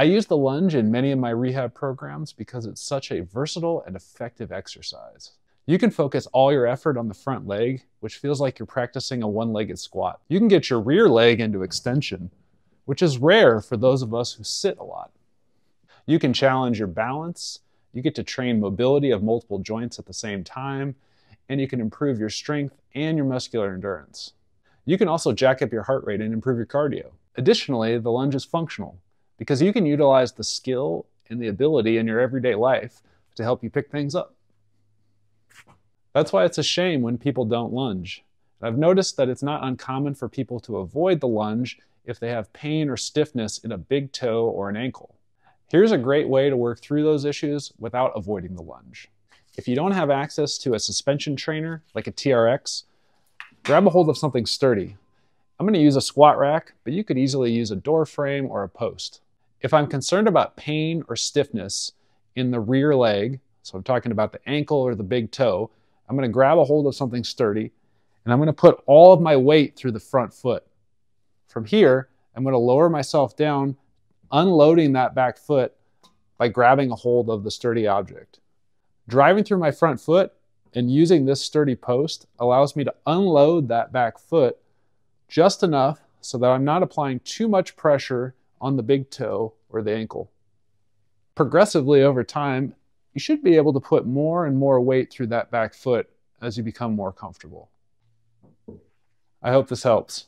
I use the lunge in many of my rehab programs because it's such a versatile and effective exercise. You can focus all your effort on the front leg, which feels like you're practicing a one-legged squat. You can get your rear leg into extension, which is rare for those of us who sit a lot. You can challenge your balance, you get to train mobility of multiple joints at the same time, and you can improve your strength and your muscular endurance. You can also jack up your heart rate and improve your cardio. Additionally, the lunge is functional because you can utilize the skill and the ability in your everyday life to help you pick things up. That's why it's a shame when people don't lunge. I've noticed that it's not uncommon for people to avoid the lunge if they have pain or stiffness in a big toe or an ankle. Here's a great way to work through those issues without avoiding the lunge. If you don't have access to a suspension trainer like a TRX, grab a hold of something sturdy. I'm going to use a squat rack, but you could easily use a door frame or a post. If I'm concerned about pain or stiffness in the rear leg, so I'm talking about the ankle or the big toe, I'm going to grab a hold of something sturdy and I'm going to put all of my weight through the front foot. From here, I'm going to lower myself down, unloading that back foot by grabbing a hold of the sturdy object. Driving through my front foot and using this sturdy post allows me to unload that back foot just enough so that I'm not applying too much pressure on the big toe or the ankle. Progressively over time, you should be able to put more and more weight through that back foot as you become more comfortable. I hope this helps.